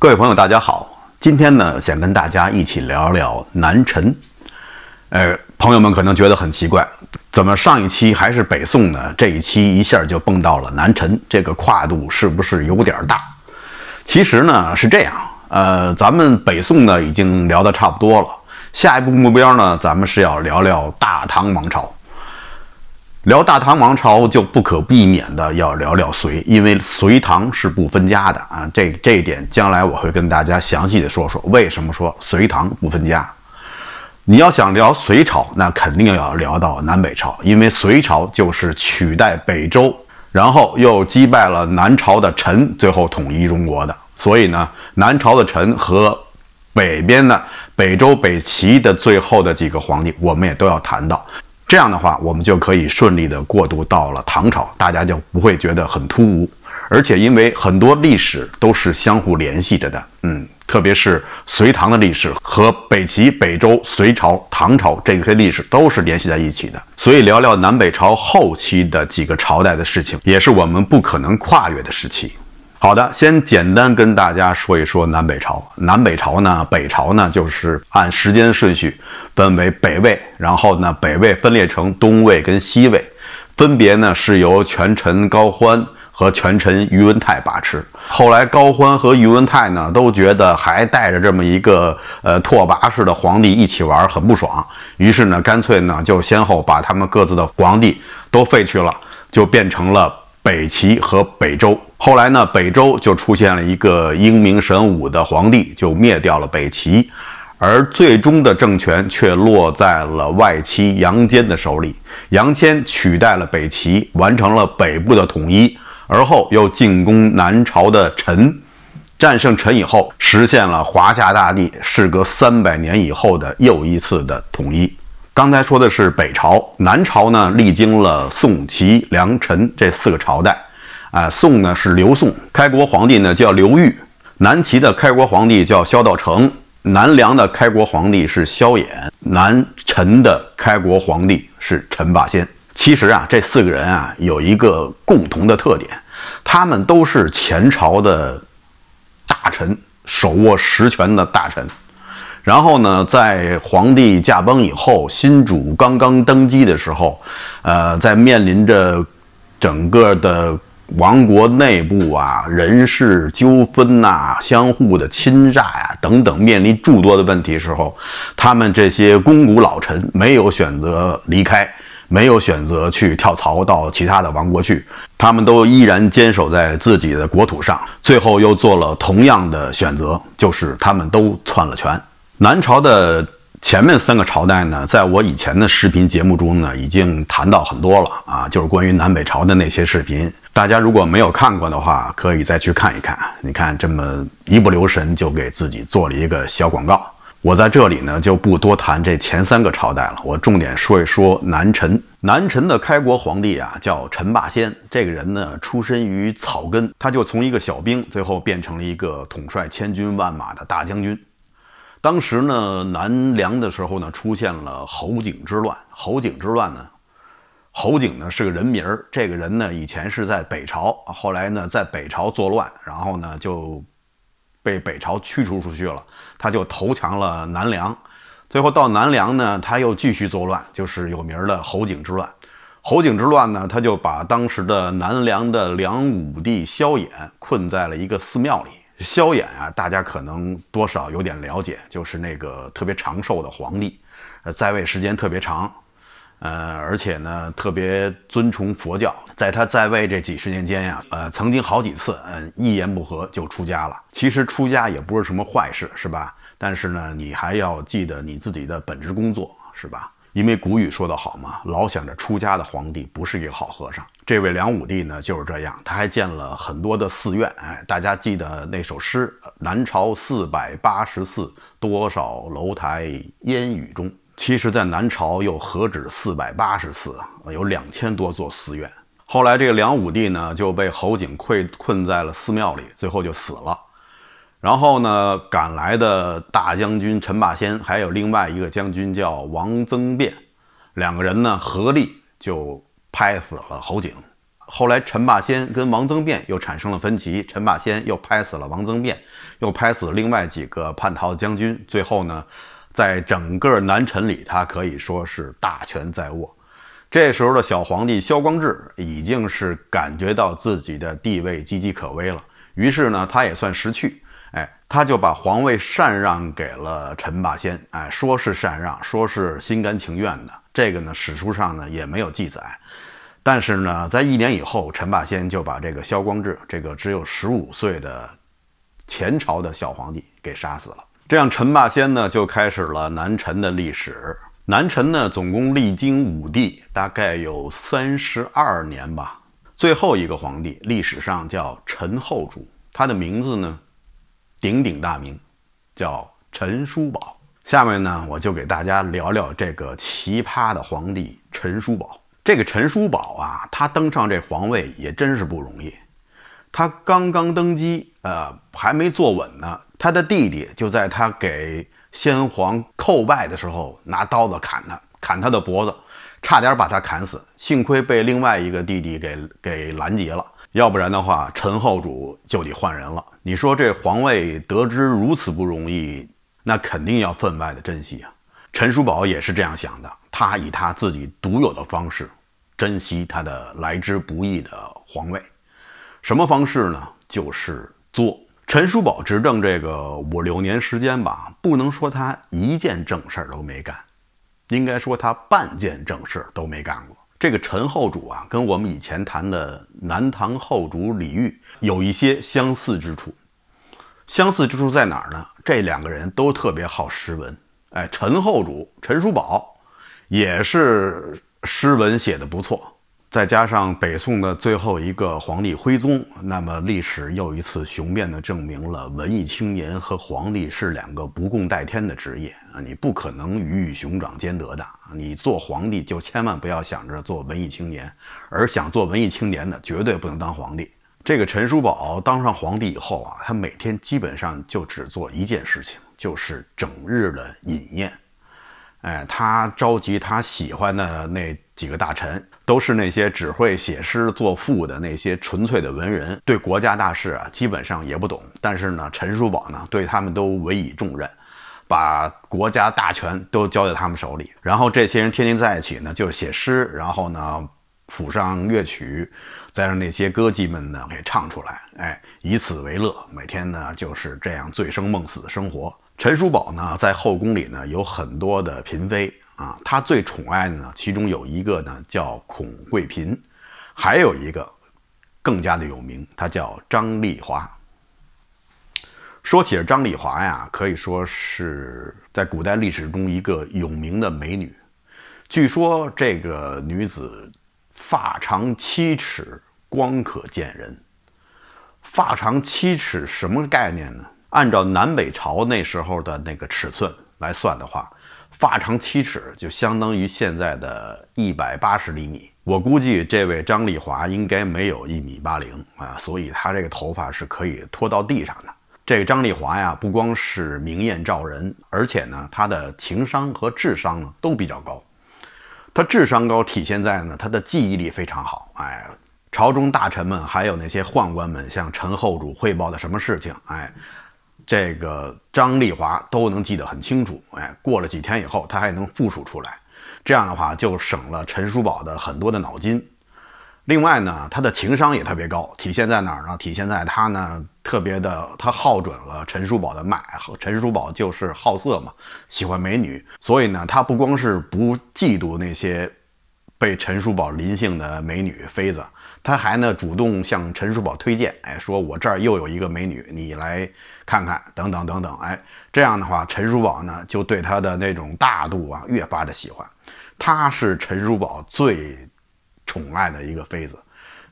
各位朋友，大家好。今天呢，想跟大家一起聊聊南陈。呃，朋友们可能觉得很奇怪，怎么上一期还是北宋呢？这一期一下就蹦到了南陈，这个跨度是不是有点大？其实呢是这样，呃，咱们北宋呢已经聊得差不多了，下一步目标呢，咱们是要聊聊大唐王朝。聊大唐王朝就不可避免的要聊聊隋，因为隋唐是不分家的啊。这这一点将来我会跟大家详细的说说为什么说隋唐不分家。你要想聊隋朝，那肯定要聊到南北朝，因为隋朝就是取代北周，然后又击败了南朝的陈，最后统一中国的。所以呢，南朝的陈和北边的北周、北齐的最后的几个皇帝，我们也都要谈到。这样的话，我们就可以顺利的过渡到了唐朝，大家就不会觉得很突兀。而且，因为很多历史都是相互联系着的，嗯，特别是隋唐的历史和北齐、北周、隋朝、唐朝这些历史都是联系在一起的。所以，聊聊南北朝后期的几个朝代的事情，也是我们不可能跨越的时期。好的，先简单跟大家说一说南北朝。南北朝呢，北朝呢就是按时间顺序分为北魏，然后呢北魏分裂成东魏跟西魏，分别呢是由权臣高欢和权臣宇文泰把持。后来高欢和宇文泰呢都觉得还带着这么一个呃拓跋氏的皇帝一起玩很不爽，于是呢干脆呢就先后把他们各自的皇帝都废去了，就变成了。北齐和北周，后来呢，北周就出现了一个英明神武的皇帝，就灭掉了北齐，而最终的政权却落在了外戚杨坚的手里。杨坚取代了北齐，完成了北部的统一，而后又进攻南朝的陈，战胜陈以后，实现了华夏大地事隔三百年以后的又一次的统一。刚才说的是北朝，南朝呢历经了宋、齐、梁、陈这四个朝代，啊，宋呢是刘宋，开国皇帝呢叫刘裕；南齐的开国皇帝叫萧道成；南梁的开国皇帝是萧衍；南陈的开国皇帝是陈霸先。其实啊，这四个人啊有一个共同的特点，他们都是前朝的大臣，手握实权的大臣。然后呢，在皇帝驾崩以后，新主刚刚登基的时候，呃，在面临着整个的王国内部啊人事纠纷呐、相互的侵诈呀等等，面临诸多的问题时候，他们这些肱骨老臣没有选择离开，没有选择去跳槽到其他的王国去，他们都依然坚守在自己的国土上，最后又做了同样的选择，就是他们都篡了权。南朝的前面三个朝代呢，在我以前的视频节目中呢，已经谈到很多了啊，就是关于南北朝的那些视频。大家如果没有看过的话，可以再去看一看。你看这么一不留神就给自己做了一个小广告。我在这里呢就不多谈这前三个朝代了，我重点说一说南陈。南陈的开国皇帝啊叫陈霸先，这个人呢出身于草根，他就从一个小兵，最后变成了一个统帅千军万马的大将军。当时呢，南梁的时候呢，出现了侯景之乱。侯景之乱呢，侯景呢是个人名儿。这个人呢，以前是在北朝，后来呢在北朝作乱，然后呢就被北朝驱逐出去了。他就投降了南梁，最后到南梁呢，他又继续作乱，就是有名的侯景之乱。侯景之乱呢，他就把当时的南梁的梁武帝萧衍困在了一个寺庙里。萧衍啊，大家可能多少有点了解，就是那个特别长寿的皇帝，呃，在位时间特别长，呃，而且呢特别尊崇佛教。在他在位这几十年间呀，呃，曾经好几次，嗯，一言不合就出家了。其实出家也不是什么坏事，是吧？但是呢，你还要记得你自己的本职工作，是吧？因为古语说得好嘛，老想着出家的皇帝不是一个好和尚。这位梁武帝呢就是这样，他还建了很多的寺院。哎，大家记得那首诗：“南朝四百八十寺，多少楼台烟雨中。”其实，在南朝又何止四百八十寺，有两千多座寺院。后来，这个梁武帝呢就被侯景困困在了寺庙里，最后就死了。然后呢，赶来的大将军陈霸先，还有另外一个将军叫王增辩，两个人呢合力就。拍死了侯景，后来陈霸先跟王增辩又产生了分歧，陈霸先又拍死了王增辩，又拍死了另外几个叛逃将军。最后呢，在整个南陈里，他可以说是大权在握。这时候的小皇帝萧光志已经是感觉到自己的地位岌岌可危了，于是呢，他也算识趣，哎，他就把皇位禅让给了陈霸先，哎，说是禅让，说是心甘情愿的，这个呢，史书上呢也没有记载。但是呢，在一年以后，陈霸先就把这个萧光志这个只有十五岁的前朝的小皇帝给杀死了。这样，陈霸先呢就开始了南陈的历史。南陈呢，总共历经五帝，大概有三十二年吧。最后一个皇帝，历史上叫陈后主，他的名字呢鼎鼎大名，叫陈叔宝。下面呢，我就给大家聊聊这个奇葩的皇帝陈叔宝。这个陈叔宝啊，他登上这皇位也真是不容易。他刚刚登基，呃，还没坐稳呢，他的弟弟就在他给先皇叩拜的时候，拿刀子砍他，砍他的脖子，差点把他砍死。幸亏被另外一个弟弟给给拦截了，要不然的话，陈后主就得换人了。你说这皇位得之如此不容易，那肯定要分外的珍惜啊。陈叔宝也是这样想的，他以他自己独有的方式。珍惜他的来之不易的皇位，什么方式呢？就是作。陈叔宝执政这个五六年时间吧，不能说他一件正事儿都没干，应该说他半件正事儿都没干过。这个陈后主啊，跟我们以前谈的南唐后主李煜有一些相似之处。相似之处在哪儿呢？这两个人都特别好诗文。哎，陈后主陈叔宝也是。诗文写的不错，再加上北宋的最后一个皇帝徽宗，那么历史又一次雄辩地证明了文艺青年和皇帝是两个不共戴天的职业啊！你不可能鱼与熊掌兼得的。你做皇帝就千万不要想着做文艺青年，而想做文艺青年的绝对不能当皇帝。这个陈叔宝当上皇帝以后啊，他每天基本上就只做一件事情，就是整日的饮宴。哎，他召集他喜欢的那几个大臣，都是那些只会写诗作赋的那些纯粹的文人，对国家大事啊基本上也不懂。但是呢，陈叔宝呢对他们都委以重任，把国家大权都交在他们手里。然后这些人天天在一起呢，就写诗，然后呢谱上乐曲，再让那些歌妓们呢给唱出来，哎，以此为乐，每天呢就是这样醉生梦死的生活。陈叔宝呢，在后宫里呢有很多的嫔妃啊，他最宠爱的呢，其中有一个呢叫孔贵嫔，还有一个更加的有名，她叫张丽华。说起张丽华呀，可以说是在古代历史中一个有名的美女。据说这个女子发长七尺，光可见人。发长七尺什么概念呢？按照南北朝那时候的那个尺寸来算的话，发长七尺就相当于现在的一百八十厘米。我估计这位张丽华应该没有一米八零啊，所以她这个头发是可以拖到地上的。这个张丽华呀，不光是明艳照人，而且呢，她的情商和智商呢都比较高。她智商高体现在呢，她的记忆力非常好。哎，朝中大臣们还有那些宦官们向陈后主汇报的什么事情，哎。这个张丽华都能记得很清楚，哎，过了几天以后，他还能复述出来，这样的话就省了陈叔宝的很多的脑筋。另外呢，他的情商也特别高，体现在哪儿呢？体现在他呢特别的，他耗准了陈叔宝的脉，陈叔宝就是好色嘛，喜欢美女，所以呢，他不光是不嫉妒那些被陈叔宝临幸的美女妃子。他还呢主动向陈叔宝推荐，哎，说我这儿又有一个美女，你来看看，等等等等，哎，这样的话，陈叔宝呢就对他的那种大度啊越发的喜欢。她是陈叔宝最宠爱的一个妃子。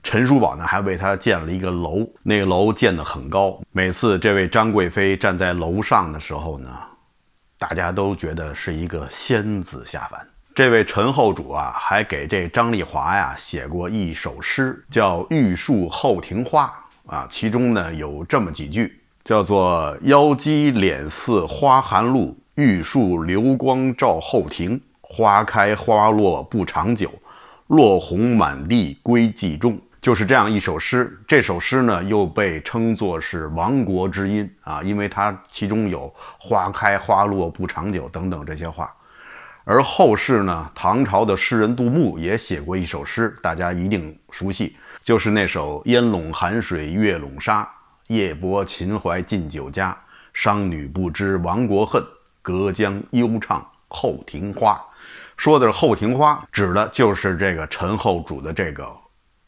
陈叔宝呢还为她建了一个楼，那个楼建得很高。每次这位张贵妃站在楼上的时候呢，大家都觉得是一个仙子下凡。这位陈后主啊，还给这张丽华呀写过一首诗，叫《玉树后庭花》啊。其中呢有这么几句，叫做“妖姬脸似花含露，玉树流光照后庭。花开花落不长久，落红满地归寂中。”就是这样一首诗。这首诗呢，又被称作是亡国之音啊，因为它其中有“花开花落不长久”等等这些话。而后世呢，唐朝的诗人杜牧也写过一首诗，大家一定熟悉，就是那首“烟笼寒水月笼沙，夜泊秦淮近酒家。商女不知亡国恨，隔江犹唱后庭花。”说的是后庭花，指的就是这个陈后主的这个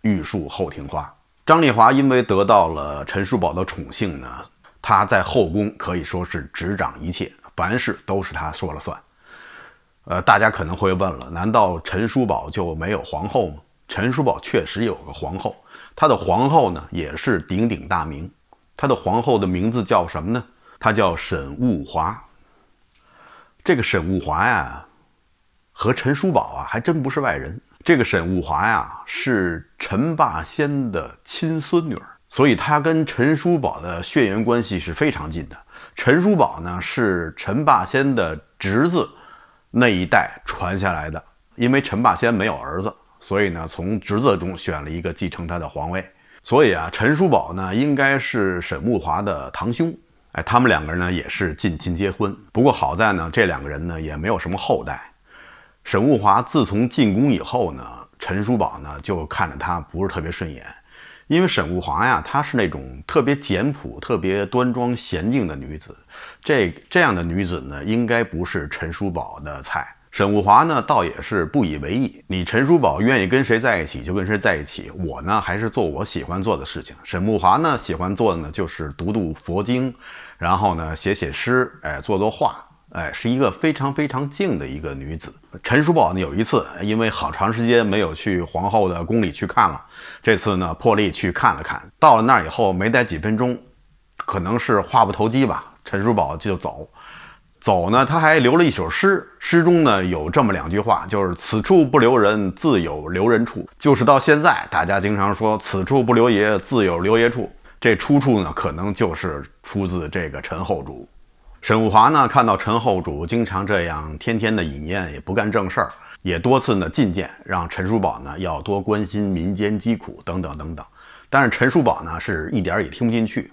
玉树后庭花。张丽华因为得到了陈叔宝的宠幸呢，他在后宫可以说是执掌一切，凡事都是他说了算。呃，大家可能会问了，难道陈叔宝就没有皇后吗？陈叔宝确实有个皇后，他的皇后呢也是鼎鼎大名。他的皇后的名字叫什么呢？她叫沈雾华。这个沈雾华呀，和陈叔宝啊还真不是外人。这个沈雾华呀是陈霸先的亲孙女儿，所以她跟陈叔宝的血缘关系是非常近的。陈叔宝呢是陈霸先的侄子。那一代传下来的，因为陈霸先没有儿子，所以呢，从侄子中选了一个继承他的皇位。所以啊，陈叔宝呢，应该是沈木华的堂兄。哎，他们两个人呢，也是近亲结婚。不过好在呢，这两个人呢，也没有什么后代。沈木华自从进宫以后呢，陈叔宝呢，就看着他不是特别顺眼。因为沈雾华呀，她是那种特别简朴、特别端庄娴静的女子，这这样的女子呢，应该不是陈叔宝的菜。沈雾华呢，倒也是不以为意。你陈叔宝愿意跟谁在一起就跟谁在一起，我呢还是做我喜欢做的事情。沈木华呢，喜欢做的呢就是读读佛经，然后呢写写诗，哎，做做画。哎，是一个非常非常静的一个女子。陈叔宝呢，有一次因为好长时间没有去皇后的宫里去看了，这次呢破例去看了看。到了那儿以后，没待几分钟，可能是话不投机吧，陈叔宝就走。走呢，他还留了一首诗，诗中呢有这么两句话，就是“此处不留人，自有留人处”。就是到现在，大家经常说“此处不留爷，自有留爷处”，这出处呢，可能就是出自这个陈后主。沈华呢，看到陈后主经常这样天天的饮宴，也不干正事儿，也多次呢进谏，让陈叔宝呢要多关心民间疾苦等等等等。但是陈叔宝呢是一点也听不进去。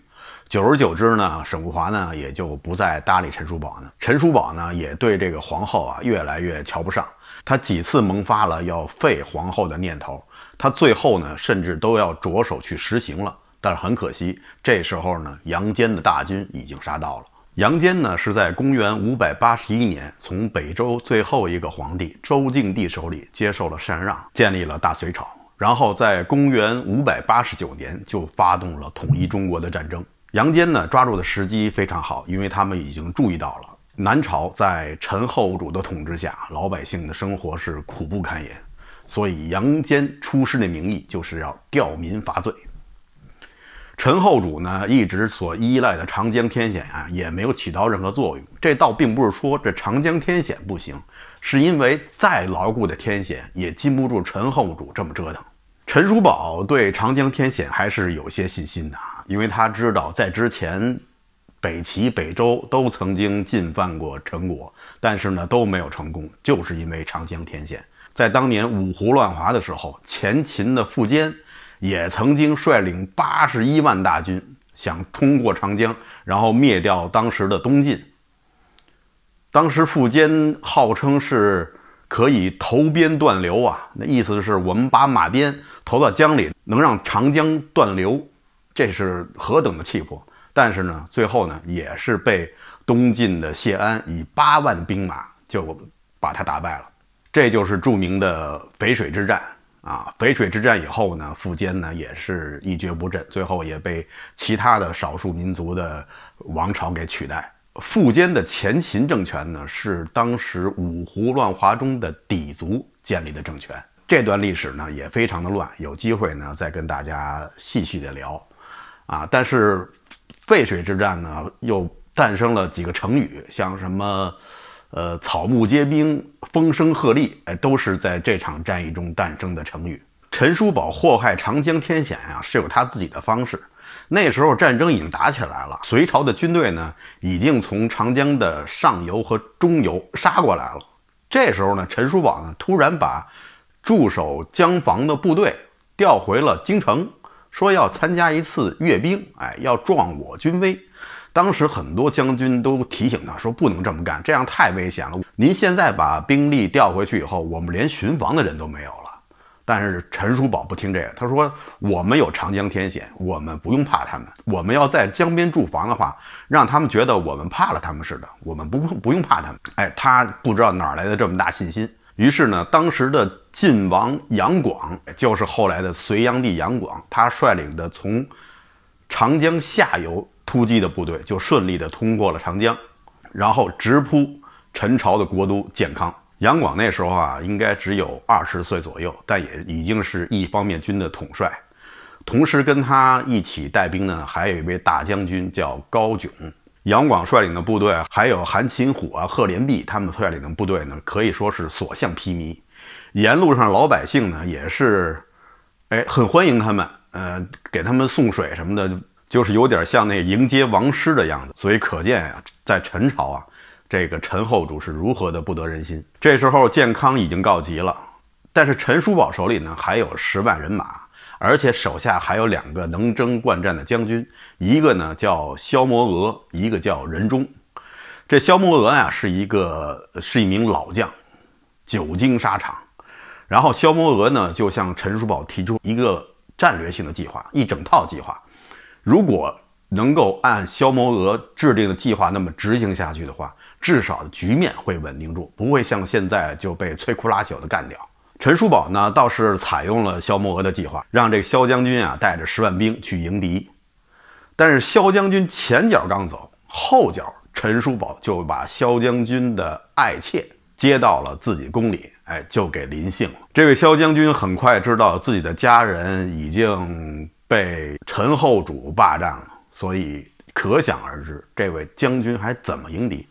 久而久之呢，沈武华呢也就不再搭理陈叔宝呢。陈叔宝呢也对这个皇后啊越来越瞧不上，他几次萌发了要废皇后的念头，他最后呢甚至都要着手去实行了。但是很可惜，这时候呢杨坚的大军已经杀到了。杨坚呢，是在公元五百八十一年从北周最后一个皇帝周敬帝手里接受了禅让，建立了大隋朝。然后在公元五百八十九年就发动了统一中国的战争。杨坚呢，抓住的时机非常好，因为他们已经注意到了南朝在陈后主的统治下，老百姓的生活是苦不堪言，所以杨坚出师的名义就是要吊民伐罪。陈后主呢，一直所依赖的长江天险啊，也没有起到任何作用。这倒并不是说这长江天险不行，是因为再牢固的天险也禁不住陈后主这么折腾。陈叔宝对长江天险还是有些信心的，因为他知道在之前北齐、北周都曾经进犯过陈国，但是呢都没有成功，就是因为长江天险。在当年五胡乱华的时候，前秦的苻坚。也曾经率领八十一万大军，想通过长江，然后灭掉当时的东晋。当时苻坚号称是可以投鞭断流啊，那意思是我们把马鞭投到江里，能让长江断流，这是何等的气魄！但是呢，最后呢，也是被东晋的谢安以八万兵马就把他打败了。这就是著名的淝水之战。啊，淝水之战以后呢，苻坚呢也是一蹶不振，最后也被其他的少数民族的王朝给取代。苻坚的前秦政权呢，是当时五胡乱华中的氐族建立的政权。这段历史呢也非常的乱，有机会呢再跟大家细细的聊。啊，但是淝水之战呢又诞生了几个成语，像什么。呃，草木皆兵，风声鹤唳，哎，都是在这场战役中诞生的成语。陈叔宝祸害长江天险呀，是有他自己的方式。那时候战争已经打起来了，隋朝的军队呢，已经从长江的上游和中游杀过来了。这时候呢，陈叔宝呢，突然把驻守江防的部队调回了京城，说要参加一次阅兵，哎，要壮我军威。当时很多将军都提醒他说，不能这么干，这样太危险了。您现在把兵力调回去以后，我们连巡防的人都没有了。但是陈叔宝不听这个，他说：“我们有长江天险，我们不用怕他们。我们要在江边驻防的话，让他们觉得我们怕了他们似的。我们不不用怕他们。”哎，他不知道哪来的这么大信心。于是呢，当时的晋王杨广，就是后来的隋炀帝杨广，他率领的从长江下游突击的部队，就顺利的通过了长江，然后直扑陈朝的国都建康。杨广那时候啊，应该只有二十岁左右，但也已经是一方面军的统帅。同时跟他一起带兵呢，还有一位大将军叫高炯。杨广率领的部队，还有韩擒虎啊、贺连璧他们率领的部队呢，可以说是所向披靡。沿路上老百姓呢，也是哎很欢迎他们，呃，给他们送水什么的，就是有点像那迎接王师的样子。所以可见呀，在陈朝啊。这个陈后主是如何的不得人心？这时候建康已经告急了，但是陈叔宝手里呢还有十万人马，而且手下还有两个能征惯战的将军，一个呢叫萧摩额，一个叫任忠。这萧摩额呀是一个是一名老将，久经沙场。然后萧摩额呢就向陈叔宝提出一个战略性的计划，一整套计划。如果能够按萧摩额制定的计划那么执行下去的话，至少局面会稳定住，不会像现在就被摧枯拉朽的干掉。陈叔宝呢，倒是采用了萧摩额的计划，让这个萧将军啊带着十万兵去迎敌。但是萧将军前脚刚走，后脚陈叔宝就把萧将军的爱妾接到了自己宫里，哎，就给临幸了。这位萧将军很快知道自己的家人已经被陈后主霸占了，所以可想而知，这位将军还怎么迎敌？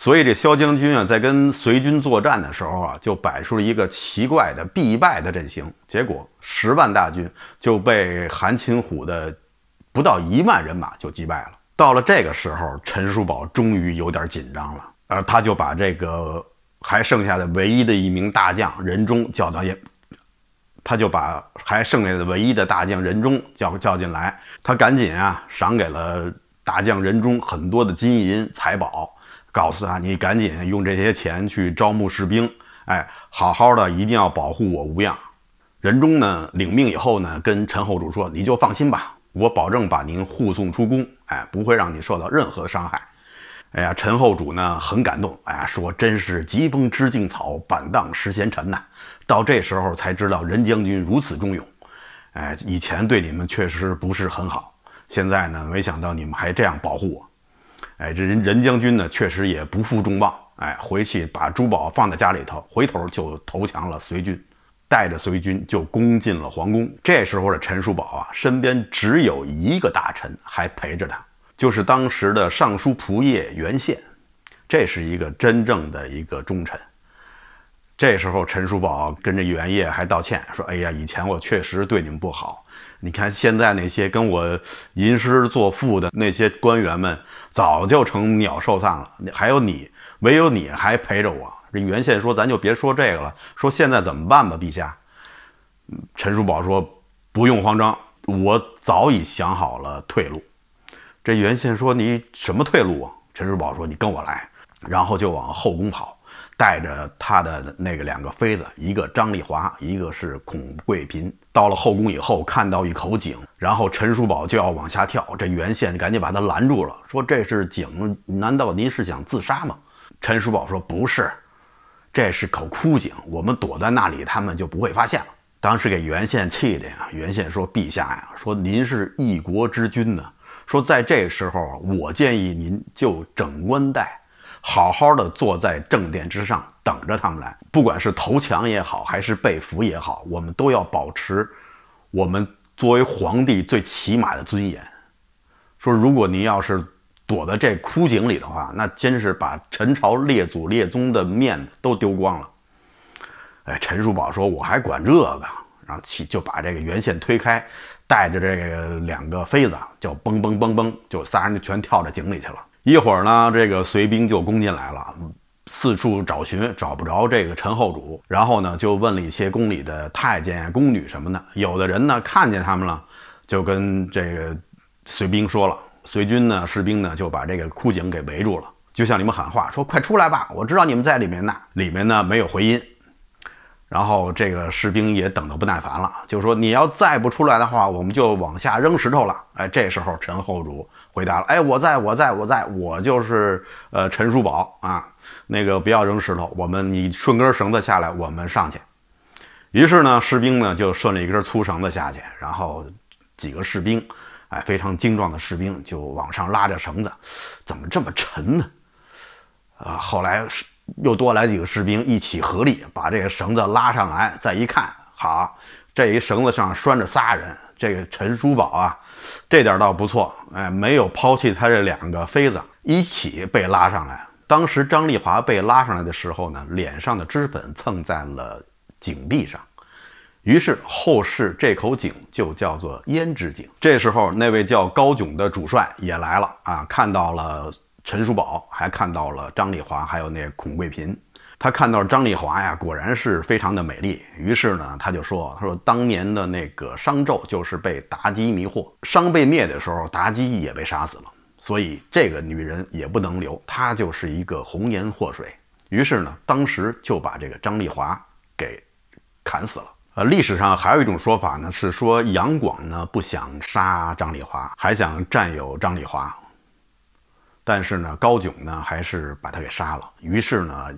所以这萧将军啊，在跟隋军作战的时候啊，就摆出了一个奇怪的必败的阵型，结果十万大军就被韩擒虎的不到一万人马就击败了。到了这个时候，陈叔宝终于有点紧张了，呃，他就把这个还剩下的唯一的一名大将任忠叫到，也他就把还剩下的唯一的大将任忠叫叫进来，他赶紧啊，赏给了大将任忠很多的金银财宝。告诉他，你赶紧用这些钱去招募士兵，哎，好好的，一定要保护我无恙。任忠呢，领命以后呢，跟陈后主说：“你就放心吧，我保证把您护送出宫，哎，不会让你受到任何伤害。”哎呀，陈后主呢很感动，哎呀，说：“真是疾风知劲草，板荡识贤臣呐！”到这时候才知道任将军如此忠勇，哎，以前对你们确实不是很好，现在呢，没想到你们还这样保护我。哎，这任任将军呢，确实也不负众望。哎，回去把珠宝放在家里头，回头就投降了隋军，带着隋军就攻进了皇宫。这时候的陈叔宝啊，身边只有一个大臣还陪着他，就是当时的尚书仆射袁宪，这是一个真正的一个忠臣。这时候陈叔宝跟着袁业还道歉说：“哎呀，以前我确实对你们不好。”你看，现在那些跟我吟诗作赋的那些官员们，早就成鸟兽散了。还有你，唯有你还陪着我。这袁宪说：“咱就别说这个了，说现在怎么办吧，陛下。”陈叔宝说：“不用慌张，我早已想好了退路。”这袁宪说：“你什么退路啊？”陈叔宝说：“你跟我来。”然后就往后宫跑。带着他的那个两个妃子，一个张丽华，一个是孔贵嫔。到了后宫以后，看到一口井，然后陈叔宝就要往下跳，这袁宪赶紧把他拦住了，说：“这是井，难道您是想自杀吗？”陈叔宝说：“不是，这是口枯井，我们躲在那里，他们就不会发现了。”当时给袁宪气的呀，袁宪说：“陛下呀，说您是一国之君呢，说在这时候，我建议您就整官带。”好好的坐在正殿之上，等着他们来。不管是投降也好，还是被俘也好，我们都要保持我们作为皇帝最起码的尊严。说，如果您要是躲在这枯井里的话，那真是把陈朝列祖列宗的面子都丢光了。哎，陈叔宝说：“我还管这个？”然后起就把这个原宪推开，带着这个两个妃子，就嘣嘣嘣嘣，就仨人就全跳到井里去了。一会儿呢，这个隋兵就攻进来了，四处找寻，找不着这个陈后主，然后呢，就问了一些宫里的太监、宫女什么的。有的人呢看见他们了，就跟这个随兵说了，随军呢士兵呢就把这个枯井给围住了，就向你们喊话，说快出来吧，我知道你们在里面呢。里面呢没有回音，然后这个士兵也等得不耐烦了，就说你要再不出来的话，我们就往下扔石头了。哎，这时候陈后主回答了，哎，我在我在我在我就是呃陈叔宝啊。那个不要扔石头，我们你顺根绳子下来，我们上去。于是呢，士兵呢就顺了一根粗绳子下去，然后几个士兵，哎，非常精壮的士兵就往上拉着绳子，怎么这么沉呢？啊，后来又多来几个士兵一起合力把这个绳子拉上来，再一看，好，这一绳子上拴着仨人，这个陈叔宝啊，这点倒不错，哎，没有抛弃他这两个妃子，一起被拉上来。当时张丽华被拉上来的时候呢，脸上的脂粉蹭在了井壁上，于是后世这口井就叫做胭脂井。这时候，那位叫高炯的主帅也来了啊，看到了陈叔宝，还看到了张丽华，还有那孔贵嫔。他看到张丽华呀，果然是非常的美丽。于是呢，他就说：“他说当年的那个商纣就是被妲己迷惑，商被灭的时候，妲己也被杀死了。”所以这个女人也不能留，她就是一个红颜祸水。于是呢，当时就把这个张丽华给砍死了。呃，历史上还有一种说法呢，是说杨广呢不想杀张丽华，还想占有张丽华。但是呢，高炯呢还是把他给杀了。于是呢，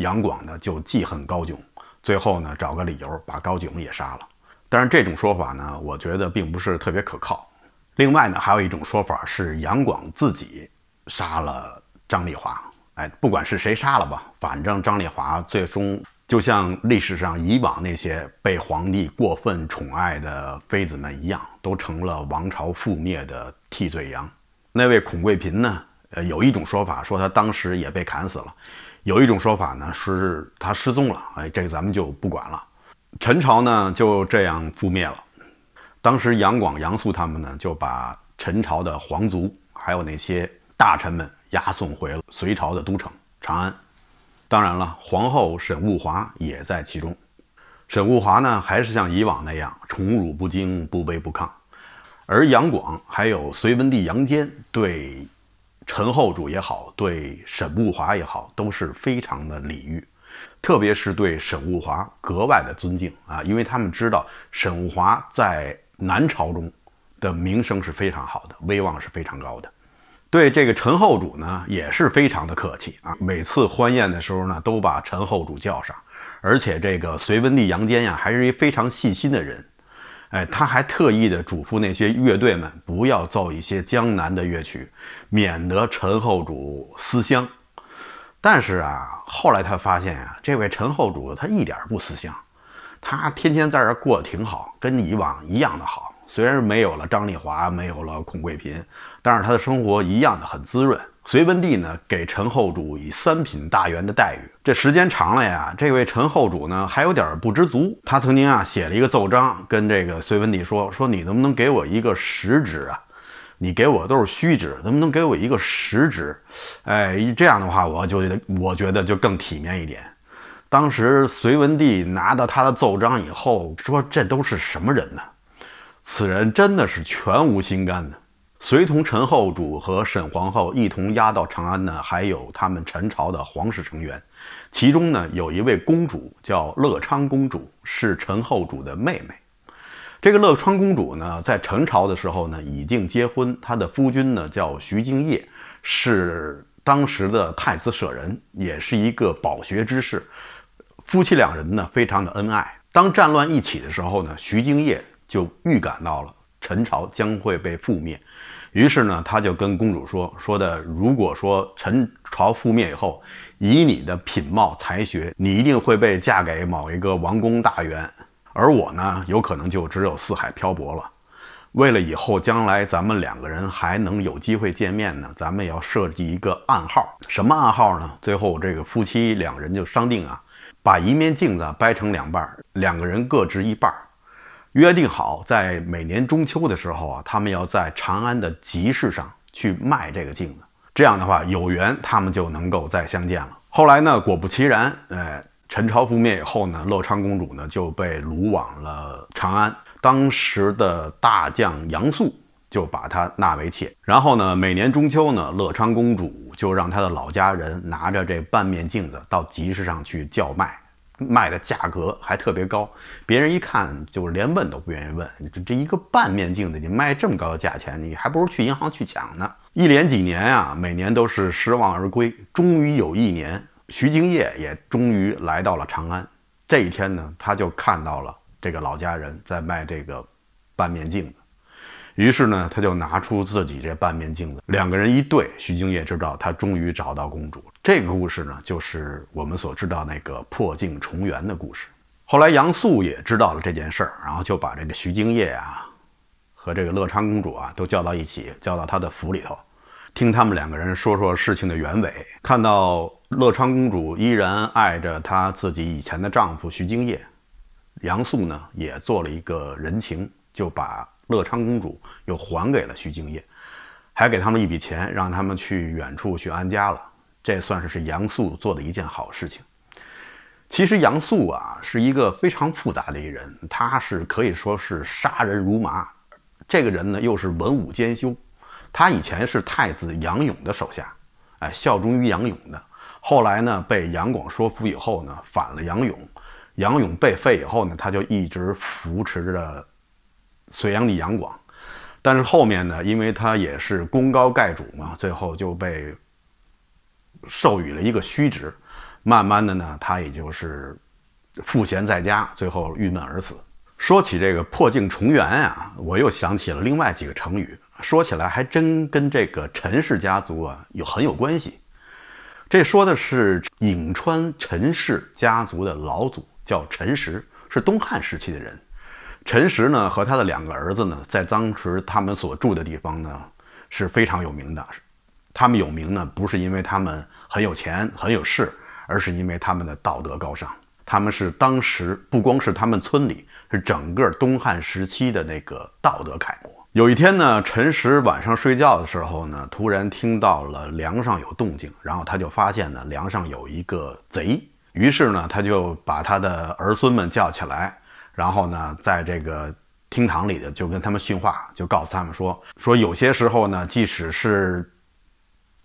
杨广呢就记恨高炯，最后呢找个理由把高炯也杀了。但是这种说法呢，我觉得并不是特别可靠。另外呢，还有一种说法是杨广自己杀了张丽华。哎，不管是谁杀了吧，反正张丽华最终就像历史上以往那些被皇帝过分宠爱的妃子们一样，都成了王朝覆灭的替罪羊。那位孔贵嫔呢？呃，有一种说法说她当时也被砍死了，有一种说法呢是他失踪了。哎，这个咱们就不管了。陈朝呢就这样覆灭了。当时杨广、杨素他们呢，就把陈朝的皇族还有那些大臣们押送回了隋朝的都城长安。当然了，皇后沈雾华也在其中。沈雾华呢，还是像以往那样宠辱不惊、不卑不亢。而杨广还有隋文帝杨坚对陈后主也好，对沈雾华也好，都是非常的礼遇，特别是对沈雾华格外的尊敬啊，因为他们知道沈雾华在。南朝中的名声是非常好的，威望是非常高的。对这个陈后主呢，也是非常的客气啊。每次欢宴的时候呢，都把陈后主叫上。而且这个隋文帝杨坚呀，还是一非常细心的人。哎，他还特意的嘱咐那些乐队们不要奏一些江南的乐曲，免得陈后主思乡。但是啊，后来他发现啊，这位陈后主他一点不思乡。他天天在这过得挺好，跟以往一样的好。虽然没有了张丽华，没有了孔贵嫔，但是他的生活一样的很滋润。隋文帝呢，给陈后主以三品大员的待遇。这时间长了呀，这位陈后主呢，还有点不知足。他曾经啊，写了一个奏章，跟这个隋文帝说：“说你能不能给我一个实职啊？你给我都是虚职，能不能给我一个实职？哎，这样的话，我就我觉得就更体面一点。”当时隋文帝拿到他的奏章以后，说：“这都是什么人呢？此人真的是全无心肝的。”随同陈后主和沈皇后一同押到长安呢，还有他们陈朝的皇室成员，其中呢有一位公主叫乐昌公主，是陈后主的妹妹。这个乐昌公主呢，在陈朝的时候呢已经结婚，她的夫君呢叫徐敬业，是当时的太子舍人，也是一个饱学之士。夫妻两人呢，非常的恩爱。当战乱一起的时候呢，徐敬业就预感到了陈朝将会被覆灭，于是呢，他就跟公主说：“说的，如果说陈朝覆灭以后，以你的品貌才学，你一定会被嫁给某一个王公大员，而我呢，有可能就只有四海漂泊了。为了以后将来咱们两个人还能有机会见面呢，咱们要设计一个暗号。什么暗号呢？最后这个夫妻两人就商定啊。”把一面镜子掰成两半，两个人各执一半，约定好在每年中秋的时候啊，他们要在长安的集市上去卖这个镜子。这样的话，有缘他们就能够再相见了。后来呢，果不其然，哎，陈朝覆灭以后呢，乐昌公主呢就被掳往了长安。当时的大将杨素就把她纳为妾。然后呢，每年中秋呢，乐昌公主就让她的老家人拿着这半面镜子到集市上去叫卖。卖的价格还特别高，别人一看就连问都不愿意问。这这一个半面镜子，你卖这么高的价钱，你还不如去银行去抢呢。一连几年啊，每年都是失望而归。终于有一年，徐敬业也终于来到了长安。这一天呢，他就看到了这个老家人在卖这个半面镜。于是呢，他就拿出自己这半面镜子，两个人一对，徐敬业知道他终于找到公主。这个故事呢，就是我们所知道那个破镜重圆的故事。后来杨素也知道了这件事儿，然后就把这个徐敬业啊和这个乐昌公主啊都叫到一起，叫到他的府里头，听他们两个人说说事情的原委。看到乐昌公主依然爱着她自己以前的丈夫徐敬业，杨素呢也做了一个人情，就把。乐昌公主又还给了徐敬业，还给他们一笔钱，让他们去远处去安家了。这算是是杨素做的一件好事情。其实杨素啊是一个非常复杂的一人，他是可以说是杀人如麻。这个人呢又是文武兼修，他以前是太子杨勇的手下，哎，效忠于杨勇的。后来呢被杨广说服以后呢，反了杨勇。杨勇被废以后呢，他就一直扶持着。隋炀帝杨广，但是后面呢，因为他也是功高盖主嘛，最后就被授予了一个虚职。慢慢的呢，他也就是赋闲在家，最后郁闷而死。说起这个破镜重圆啊，我又想起了另外几个成语，说起来还真跟这个陈氏家族啊有很有关系。这说的是颍川陈氏家族的老祖，叫陈实，是东汉时期的人。陈实呢和他的两个儿子呢，在当时他们所住的地方呢是非常有名的。他们有名呢，不是因为他们很有钱很有势，而是因为他们的道德高尚。他们是当时不光是他们村里，是整个东汉时期的那个道德楷模。有一天呢，陈实晚上睡觉的时候呢，突然听到了梁上有动静，然后他就发现呢，梁上有一个贼。于是呢，他就把他的儿孙们叫起来。然后呢，在这个厅堂里的就跟他们训话，就告诉他们说：说有些时候呢，即使是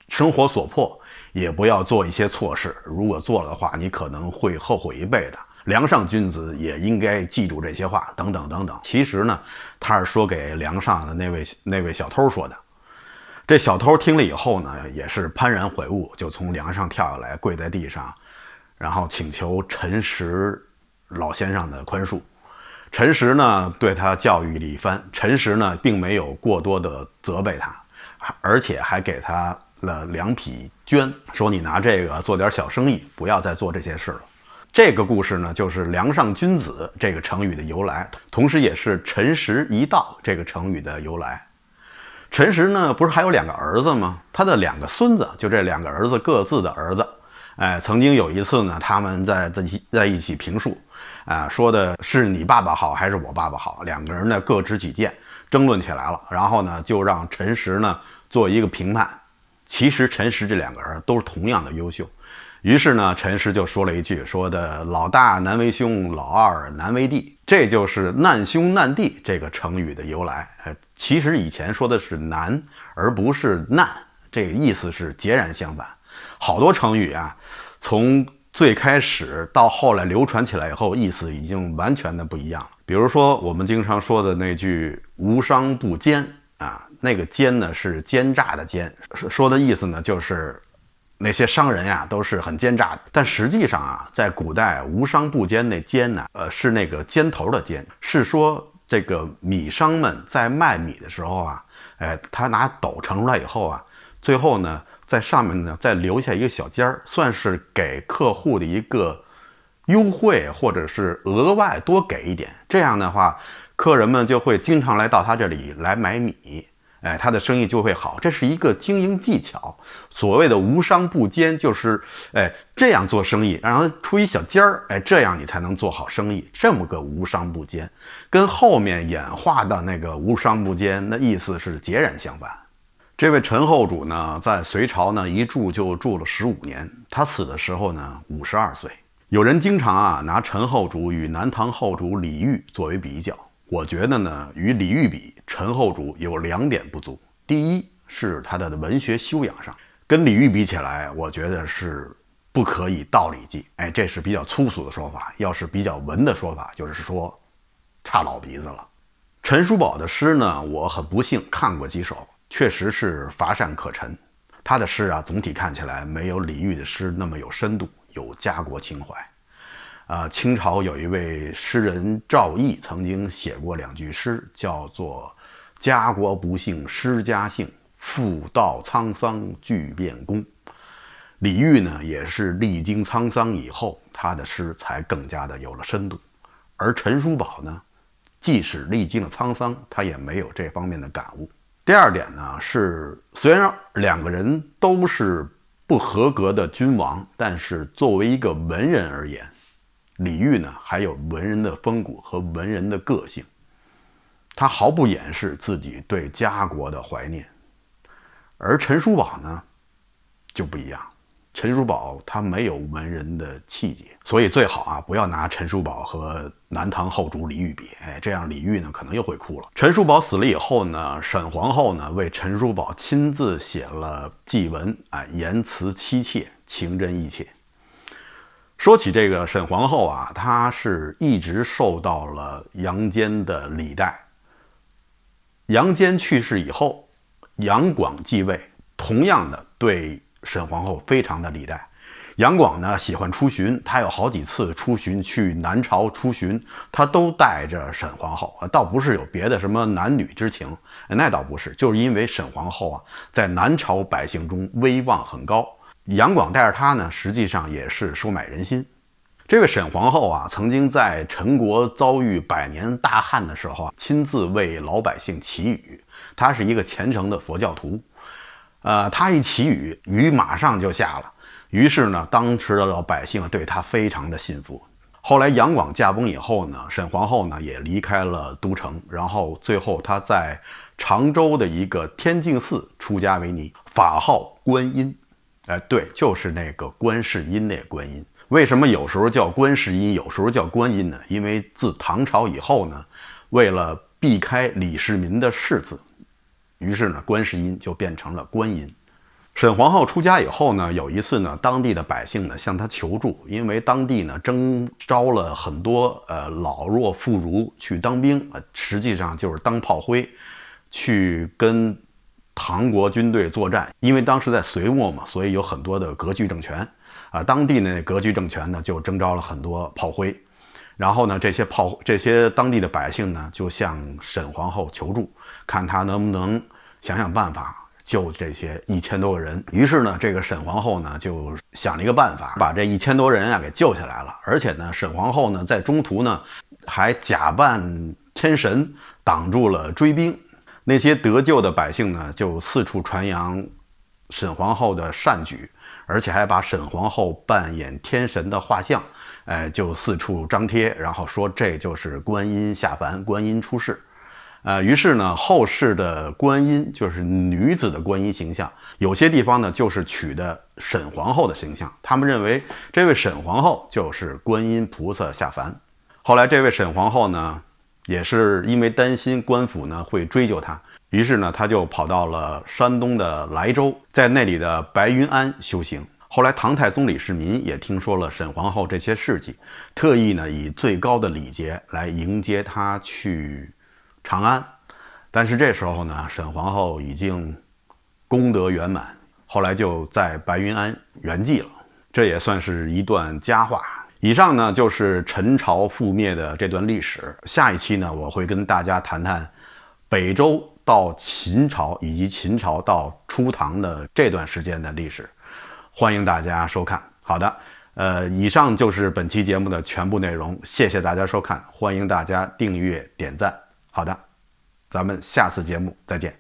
生活所迫，也不要做一些错事。如果做了的话，你可能会后悔一辈子。梁上君子也应该记住这些话，等等等等。其实呢，他是说给梁上的那位那位小偷说的。这小偷听了以后呢，也是幡然悔悟，就从梁上跳下来，跪在地上，然后请求陈实老先生的宽恕。陈实呢对他教育了一番，陈实呢并没有过多的责备他，而且还给他了两匹绢，说你拿这个做点小生意，不要再做这些事了。这个故事呢就是“梁上君子”这个成语的由来，同时也是“陈实一道”这个成语的由来。陈实呢不是还有两个儿子吗？他的两个孙子，就这两个儿子各自的儿子，哎，曾经有一次呢，他们在在在一起评述。啊，说的是你爸爸好还是我爸爸好？两个人呢各执己见，争论起来了。然后呢，就让陈实呢做一个评判。其实陈实这两个人都是同样的优秀。于是呢，陈实就说了一句：“说的老大难为兄，老二难为弟。”这就是“难兄难弟”这个成语的由来。呃，其实以前说的是难，而不是难，这个意思是截然相反。好多成语啊，从最开始到后来流传起来以后，意思已经完全的不一样了。比如说我们经常说的那句“无商不奸”啊，那个“奸”呢是奸诈的“奸”，说的意思呢就是那些商人呀都是很奸诈的。但实际上啊，在古代“无商不奸”那“奸”呢，呃，是那个尖头的“尖”，是说这个米商们在卖米的时候啊，哎，他拿斗盛出来以后啊，最后呢。在上面呢，再留下一个小尖儿，算是给客户的一个优惠，或者是额外多给一点。这样的话，客人们就会经常来到他这里来买米，哎，他的生意就会好。这是一个经营技巧。所谓的无商不奸，就是哎这样做生意，然后出一小尖儿，哎，这样你才能做好生意。这么个无商不奸，跟后面演化的那个无商不奸，那意思是截然相反。这位陈后主呢，在隋朝呢一住就住了十五年，他死的时候呢五十二岁。有人经常啊拿陈后主与南唐后主李煜作为比较，我觉得呢与李煜比，陈后主有两点不足。第一是他的文学修养上，跟李煜比起来，我觉得是不可以道理计。哎，这是比较粗俗的说法。要是比较文的说法，就是说差老鼻子了。陈叔宝的诗呢，我很不幸看过几首，确实是乏善可陈。他的诗啊，总体看起来没有李煜的诗那么有深度。有家国情怀，啊，清朝有一位诗人赵翼曾经写过两句诗，叫做“家国不幸诗家幸，妇道沧桑俱变功”。李煜呢，也是历经沧桑以后，他的诗才更加的有了深度。而陈叔宝呢，即使历经了沧桑，他也没有这方面的感悟。第二点呢，是虽然两个人都是。不合格的君王，但是作为一个文人而言，李煜呢还有文人的风骨和文人的个性，他毫不掩饰自己对家国的怀念，而陈叔宝呢就不一样。陈叔宝他没有文人的气节，所以最好啊不要拿陈叔宝和南唐后主李煜比，哎，这样李煜呢可能又会哭了。陈叔宝死了以后呢，沈皇后呢为陈叔宝亲自写了祭文，啊，言辞凄切，情真意切。说起这个沈皇后啊，她是一直受到了杨坚的礼待。杨坚去世以后，杨广继位，同样的对。沈皇后非常的礼待杨广呢，喜欢出巡，他有好几次出巡去南朝出巡，他都带着沈皇后，倒不是有别的什么男女之情，那倒不是，就是因为沈皇后啊，在南朝百姓中威望很高，杨广带着她呢，实际上也是收买人心。这位沈皇后啊，曾经在陈国遭遇百年大旱的时候啊，亲自为老百姓祈雨，她是一个虔诚的佛教徒。呃，他一祈雨，雨马上就下了。于是呢，当时的老百姓对他非常的信服。后来杨广驾崩以后呢，沈皇后呢也离开了都城，然后最后她在常州的一个天净寺出家为尼，法号观音。哎，对，就是那个观世音那观音。为什么有时候叫观世音，有时候叫观音呢？因为自唐朝以后呢，为了避开李世民的世子。于是呢，观世音就变成了观音。沈皇后出家以后呢，有一次呢，当地的百姓呢向她求助，因为当地呢征招了很多呃老弱妇孺去当兵，呃，实际上就是当炮灰，去跟唐国军队作战。因为当时在隋末嘛，所以有很多的割据政权啊，当地呢割据政权呢就征召了很多炮灰，然后呢这些炮这些当地的百姓呢就向沈皇后求助。看他能不能想想办法救这些一千多个人。于是呢，这个沈皇后呢就想了一个办法，把这一千多人啊给救下来了。而且呢，沈皇后呢在中途呢还假扮天神，挡住了追兵。那些得救的百姓呢就四处传扬沈皇后的善举，而且还把沈皇后扮演天神的画像，哎，就四处张贴，然后说这就是观音下凡，观音出世。呃，于是呢，后世的观音就是女子的观音形象，有些地方呢就是取的沈皇后的形象。他们认为这位沈皇后就是观音菩萨下凡。后来这位沈皇后呢，也是因为担心官府呢会追究她，于是呢，她就跑到了山东的莱州，在那里的白云庵修行。后来唐太宗李世民也听说了沈皇后这些事迹，特意呢以最高的礼节来迎接她去。长安，但是这时候呢，沈皇后已经功德圆满，后来就在白云庵圆寂了。这也算是一段佳话。以上呢就是陈朝覆灭的这段历史。下一期呢，我会跟大家谈谈北周到秦朝以及秦朝到初唐的这段时间的历史。欢迎大家收看。好的，呃，以上就是本期节目的全部内容。谢谢大家收看，欢迎大家订阅点赞。好的，咱们下次节目再见。